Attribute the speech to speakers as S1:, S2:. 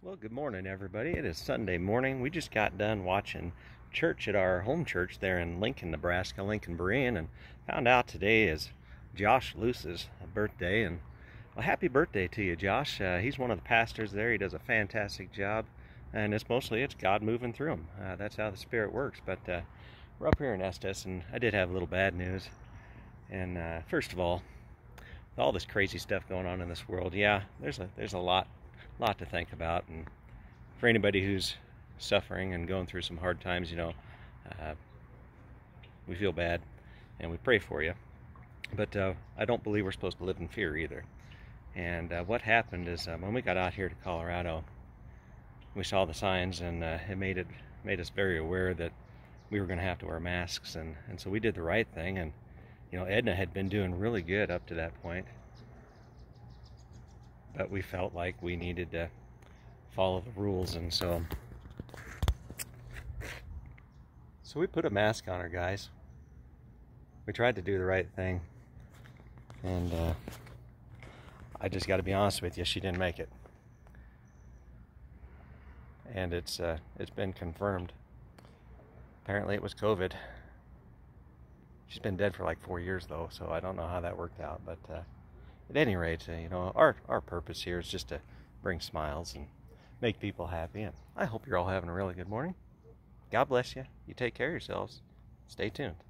S1: Well, good morning, everybody. It is Sunday morning. We just got done watching church at our home church there in Lincoln, Nebraska, Lincoln Berean, and found out today is Josh Luce's birthday. And well, happy birthday to you, Josh. Uh, he's one of the pastors there. He does a fantastic job, and it's mostly it's God moving through him. Uh, that's how the Spirit works. But uh, we're up here in Estes, and I did have a little bad news. And uh, first of all, all this crazy stuff going on in this world, yeah, there's a there's a lot lot to think about. And for anybody who's suffering and going through some hard times, you know, uh, we feel bad and we pray for you. But uh, I don't believe we're supposed to live in fear either. And uh, what happened is um, when we got out here to Colorado, we saw the signs and uh, it made it made us very aware that we were going to have to wear masks. And, and so we did the right thing. And you know, Edna had been doing really good up to that point but we felt like we needed to follow the rules and so. So we put a mask on her guys. We tried to do the right thing and uh, I just got to be honest with you she didn't make it. And it's uh, it's been confirmed. Apparently it was COVID. She's been dead for like four years though so I don't know how that worked out but uh, at any rate, uh, you know, our, our purpose here is just to bring smiles and make people happy. And I hope you're all having a really good morning. God bless you. You take care of yourselves. Stay tuned.